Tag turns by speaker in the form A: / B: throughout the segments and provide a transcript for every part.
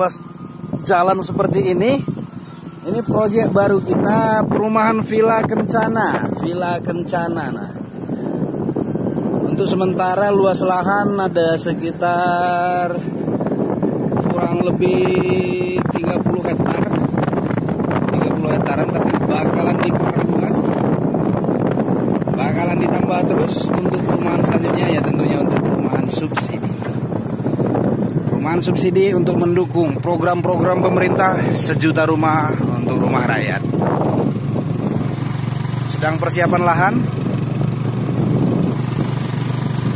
A: ruas jalan seperti ini ini proyek baru kita perumahan Villa Kencana Villa Kencana. Nah untuk sementara luas lahan ada sekitar kurang lebih 30 hektar. 30 hektaran tapi bakalan diperluas bakalan ditambah terus untuk perumahan selanjutnya ya tentunya untuk perumahan subsidi perumahan subsidi untuk mendukung program-program pemerintah sejuta rumah untuk rumah rakyat. Sedang persiapan lahan.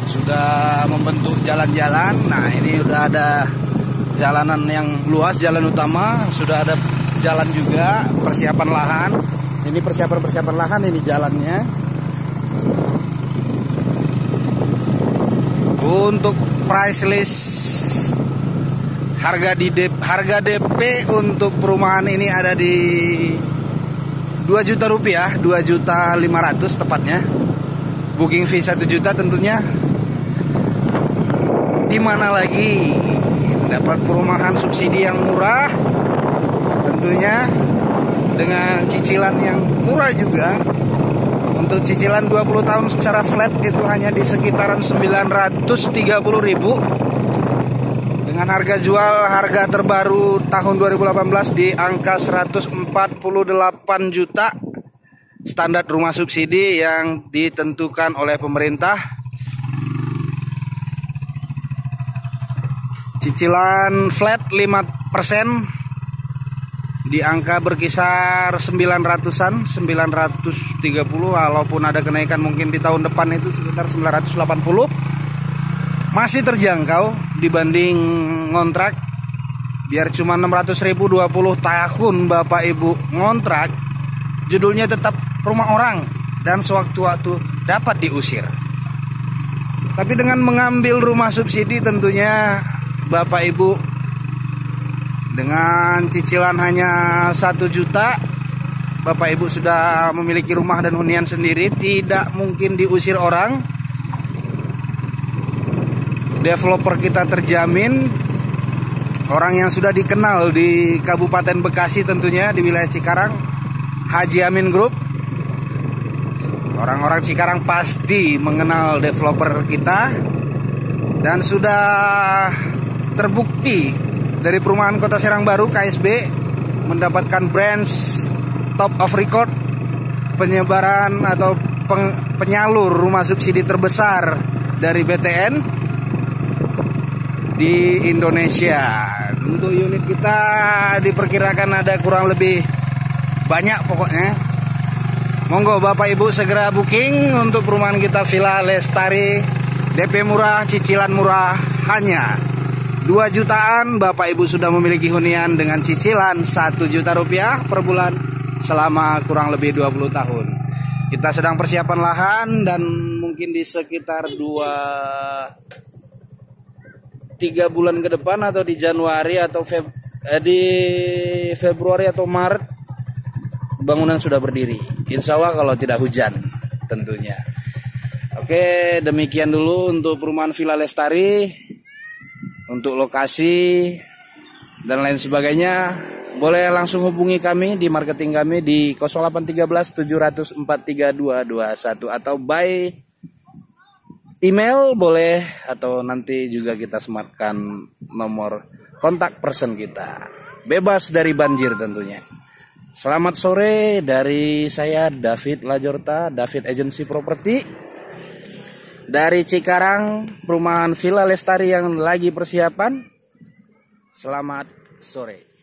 A: Sudah membentuk jalan-jalan. Nah ini udah ada jalanan yang luas jalan utama. Sudah ada jalan juga persiapan lahan. Ini persiapan persiapan lahan ini jalannya. Untuk price list harga di DP, harga DP untuk perumahan ini ada di 2 juta rupiah 2 juta 500 tepatnya. Booking fee 1 juta tentunya. Di mana lagi? Dapat perumahan subsidi yang murah tentunya dengan cicilan yang murah juga. Untuk cicilan 20 tahun secara flat itu hanya di sekitaran 930 ribu dengan harga jual harga terbaru tahun 2018 di angka 148 juta. Standar rumah subsidi yang ditentukan oleh pemerintah. Cicilan flat 5% di angka berkisar 900-an 930 walaupun ada kenaikan mungkin di tahun depan itu sekitar 980 masih terjangkau dibanding ngontrak. Biar cuma 600 ribu 20 tahun Bapak Ibu ngontrak judulnya tetap rumah orang dan sewaktu-waktu dapat diusir. Tapi dengan mengambil rumah subsidi tentunya Bapak Ibu dengan cicilan hanya satu juta Bapak Ibu sudah memiliki rumah dan hunian sendiri Tidak mungkin diusir orang Developer kita terjamin. Orang yang sudah dikenal di Kabupaten Bekasi tentunya Di wilayah Cikarang Haji Amin Group. Orang-orang Cikarang pasti mengenal developer kita Dan sudah terbukti dari perumahan Kota Serang Baru KSB mendapatkan branch top of record penyebaran atau peng, penyalur rumah subsidi terbesar dari BTN di Indonesia. Untuk unit kita diperkirakan ada kurang lebih banyak pokoknya. Monggo Bapak Ibu segera booking untuk perumahan kita Villa Lestari DP murah, cicilan murah hanya 2 jutaan Bapak Ibu sudah memiliki hunian dengan cicilan 1 juta rupiah per bulan selama kurang lebih 20 tahun. Kita sedang persiapan lahan dan mungkin di sekitar 2 3 bulan ke depan atau di Januari atau Feb, eh, di Februari atau Maret bangunan sudah berdiri. Insya Allah kalau tidak hujan tentunya. Oke, demikian dulu untuk perumahan Villa Lestari untuk lokasi dan lain sebagainya boleh langsung hubungi kami di marketing kami di 0813 704 3221 atau by email boleh atau nanti juga kita sematkan nomor kontak person kita bebas dari banjir tentunya selamat sore dari saya David Lajorta David Agency Property dari Cikarang, perumahan Villa Lestari yang lagi persiapan. Selamat sore.